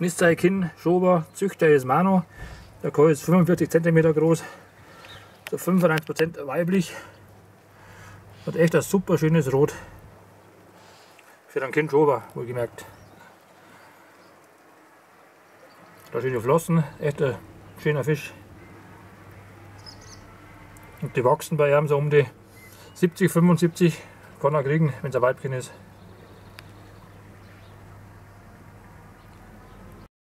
Nistai Kinn Schober Züchter ist Mano. Der Koi ist 45 cm groß, so 95% weiblich. Hat echt ein super schönes Rot. Für einen Kind Schober, wohlgemerkt. Da schöne Flossen, echt ein schöner Fisch. Und die wachsen bei ihm so um die 70, 75 kann er kriegen, wenn es ein Weibchen ist.